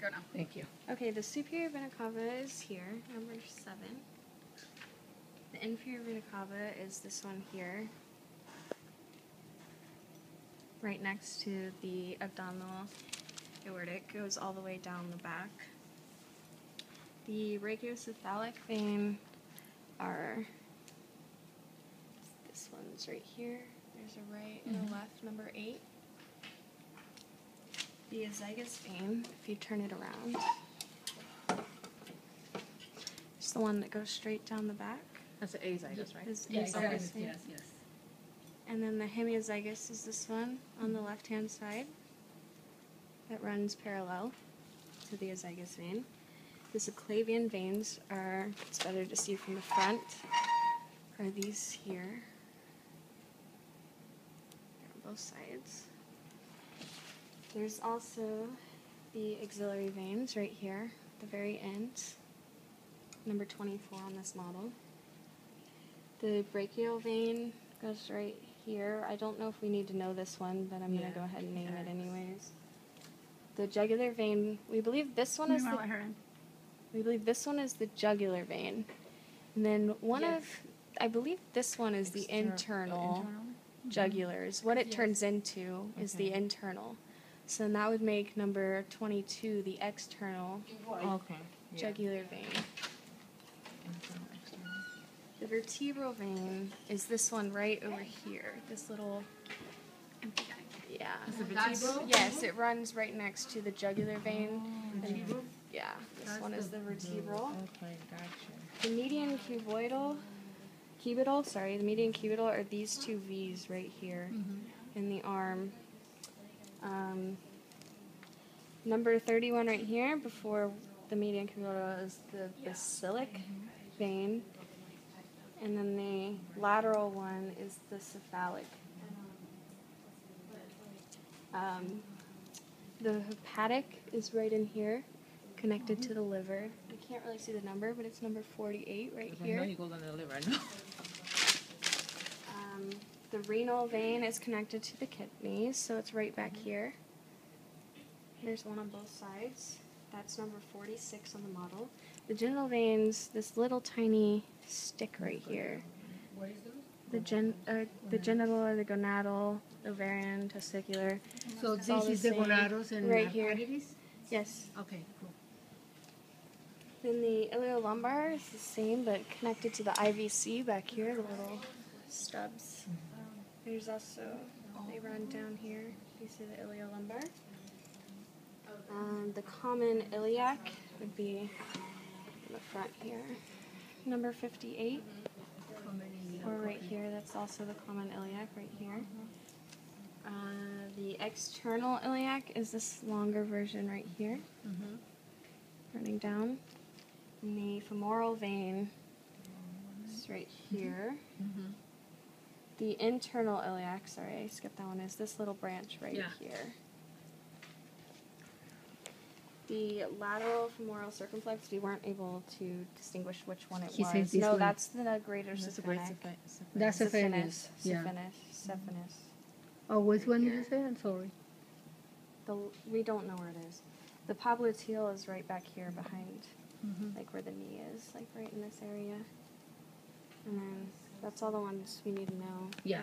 Go now. Thank you. Okay, the superior vena cava is here, number seven. The inferior vena cava is this one here, right next to the abdominal aortic, goes all the way down the back. The brachiocephalic vein are this one's right here. There's a right and a mm-hmm. left, number eight. The azygous vein, if you turn it around, it's the one that goes straight down the back. That's an azygous, right? Is Yes, azygous yes, vein. yes, yes. And then the hemiazygous is this one on the left hand side that runs parallel to the azygous vein. The subclavian veins are, it's better to see from the front, are these here. They're on both sides. There's also the axillary veins right here, at the very end, number 24 on this model. The brachial vein goes right here. I don't know if we need to know this one, but I'm Yeah, gonna go ahead and name it anyways. The jugular vein, we believe this one You is the, let her in? we believe this one is the jugular vein. And then one Yes. of, I believe this one is the Exter- the oh, internal Internal? Mm-hmm. jugulars. What it Yes. turns into is the internal. So then that would make number 22 the external Okay. yeah. jugular vein. Internal, external. The vertebral vein is this one right over here. This little, yeah. Is it That's- vertebral? Yes, it runs right next to the jugular vein. And- Vertebral? Yeah, this That's one is the vertebral. Okay, gotcha. The median cuboidal, cubital, sorry, the median cubital are these two V's right here Mm-hmm. in the arm. Um, number 31 right here, before the median cubital is the basilic vein. And then the lateral one is the cephalic. Um, the hepatic is right in here, connected to the liver. I can't really see the number, but it's number 48 right Because I know here. you go on the liver, no? Um, the renal vein is connected to the kidneys, so it's right back here. There's one on both sides. That's number 46 on the model. The genital veins, this little tiny stick right here. What is those? The gen, uh, the genital or the gonadal, ovarian, testicular. So this the is the gonados and Right here. arteries? Yes. Okay, cool. Then the iliolumbar is the same, but connected to the IVC back here, the little stubs. There's also, they run down here. You see the iliolumbar. Um, the common iliac would be in the front here. Number 58, or right here, that's also the common iliac right here. Uh, the external iliac is this longer version right here Mm-hmm. running down. And the femoral vein is right here. Mm-hmm. The internal iliac, sorry, I skipped that one, is this little branch right Yeah. here. The lateral femoral circumflex, we weren't able to distinguish which one it He was. says no, one. that's the greater That's a great saphenous. saphe- saphe- That's a Saphenous. fairness, yeah. Saphenous. Saphenous. Oh, which one did Here. you say? I'm sorry. The, we don't know where it is. The popliteal heel is right back here behind, Mhm. like where the knee is, like right in this area. And then that's all the ones we need to know. Yeah.